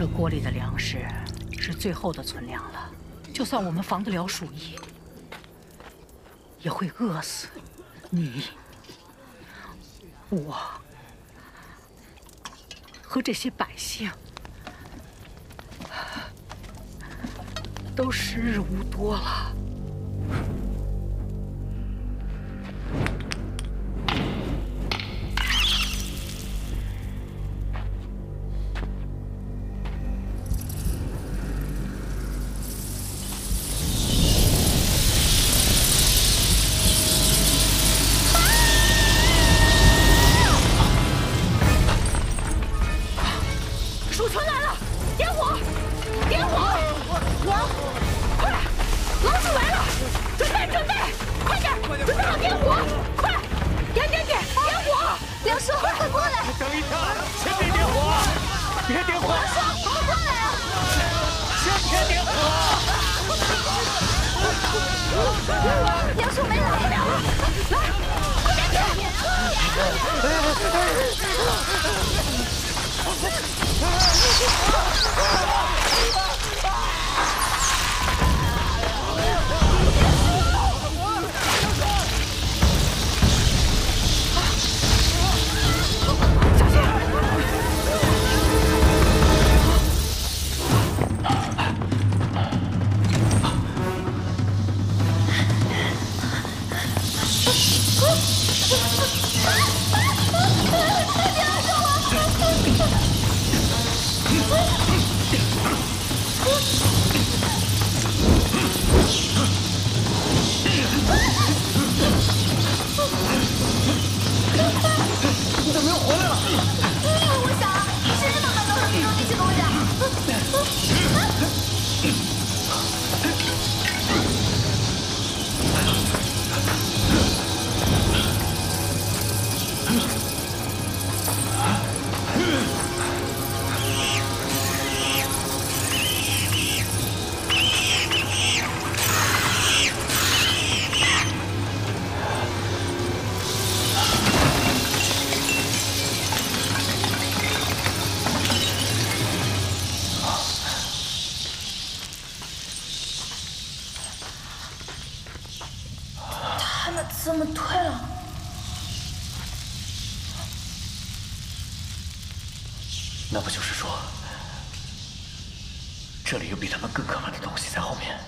这锅里的粮食是最后的存粮了，就算我们防得了鼠疫，也会饿死你、我和这些百姓，都时日无多了。他们怎么退了？那不就是说，这里有比他们更可怕的东西在后面？